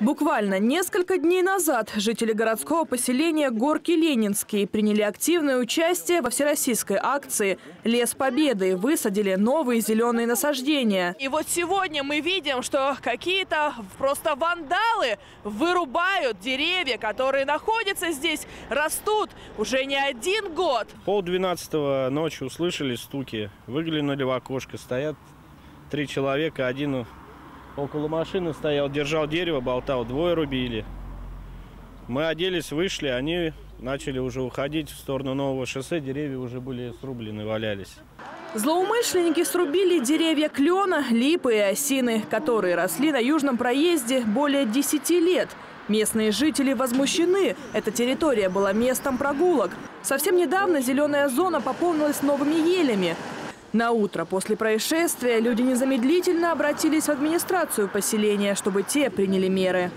Буквально несколько дней назад жители городского поселения Горки Ленинские приняли активное участие во всероссийской акции «Лес Победы» и высадили новые зеленые насаждения. И вот сегодня мы видим, что какие-то просто вандалы вырубают деревья, которые находятся здесь, растут уже не один год. Пол двенадцатого ночи услышали стуки, выглянули в окошко, стоят три человека, один около машины стоял, держал дерево, болтал, двое рубили. Мы оделись, вышли, они начали уже уходить в сторону нового шоссе, деревья уже были срублены, валялись. Злоумышленники срубили деревья клена, липы и осины, которые росли на южном проезде более 10 лет. Местные жители возмущены. Эта территория была местом прогулок. Совсем недавно зеленая зона пополнилась новыми елями. На утро после происшествия люди незамедлительно обратились в администрацию поселения, чтобы те приняли меры.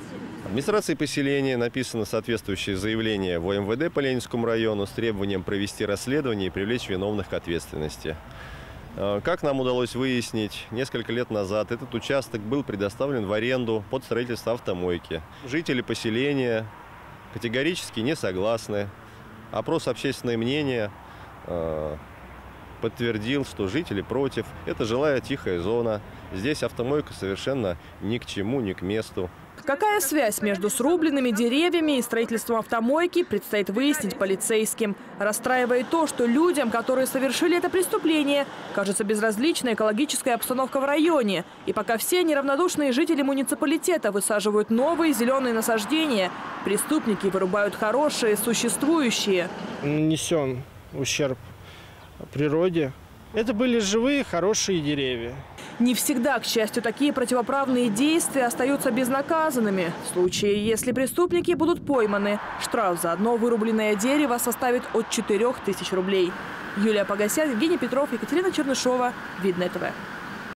Администрации поселения написано соответствующее заявление в МВД по Ленинскому району с требованием провести расследование и привлечь виновных к ответственности. Э, как нам удалось выяснить, несколько лет назад этот участок был предоставлен в аренду под строительство автомойки. Жители поселения категорически не согласны. Опрос общественное мнение э, подтвердил, что жители против. Это жилая тихая зона. Здесь автомойка совершенно ни к чему, ни к месту. Какая связь между срубленными деревьями и строительством автомойки, предстоит выяснить полицейским. Расстраивает то, что людям, которые совершили это преступление, кажется безразлична экологическая обстановка в районе. И пока все неравнодушные жители муниципалитета высаживают новые зеленые насаждения, преступники вырубают хорошие, существующие. Несен ущерб природе. Это были живые, хорошие деревья. Не всегда, к счастью, такие противоправные действия остаются безнаказанными. В случае, если преступники будут пойманы, штраф за одно вырубленное дерево составит от 4 тысяч рублей. Юлия Погосян, Евгений Петров, Екатерина Чернышова. Видно ТВ.